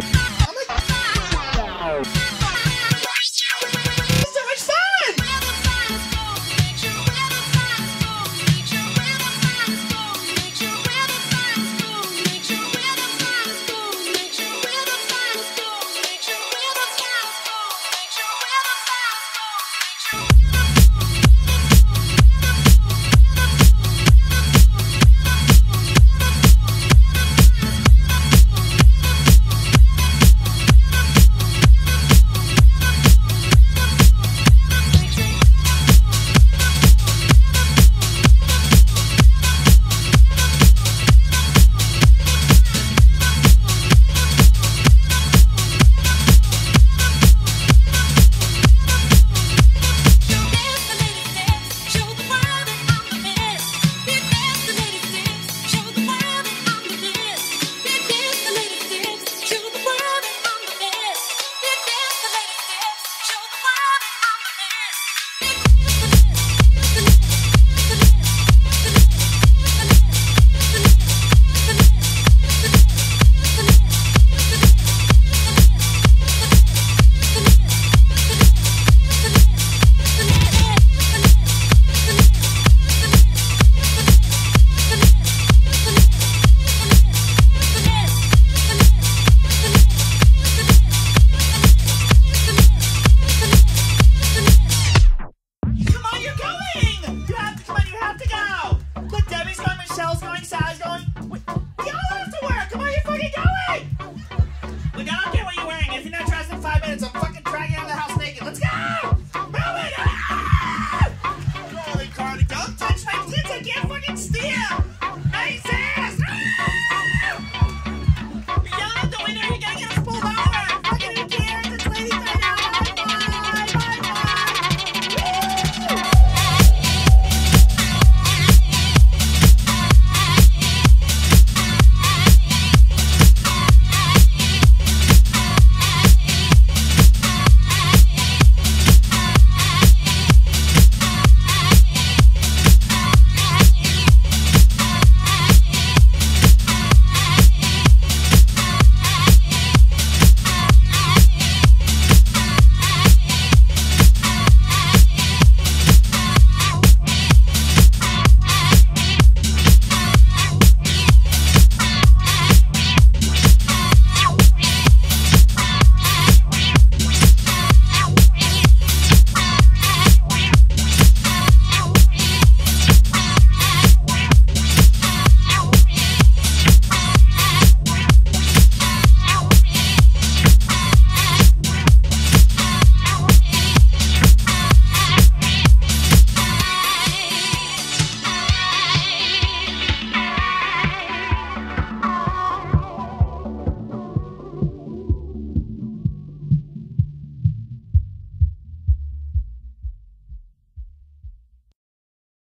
down. going south, going?